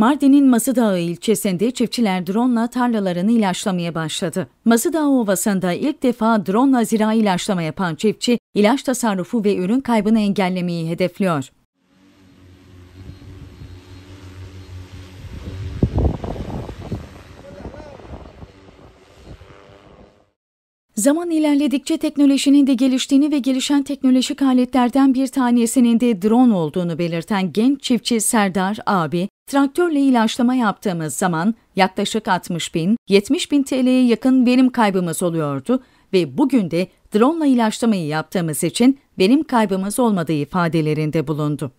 Mardin'in Mazıdağı ilçesinde çiftçiler drone tarlalarını ilaçlamaya başladı. Mazıdağı Ovası'nda ilk defa drone zira ilaçlama yapan çiftçi, ilaç tasarrufu ve ürün kaybını engellemeyi hedefliyor. Zaman ilerledikçe teknolojinin de geliştiğini ve gelişen teknolojik aletlerden bir tanesinin de drone olduğunu belirten genç çiftçi Serdar abi, traktörle ilaçlama yaptığımız zaman yaklaşık 60 bin, 70 bin TL'ye yakın verim kaybımız oluyordu ve bugün de drone ile ilaçlamayı yaptığımız için verim kaybımız olmadığı ifadelerinde bulundu.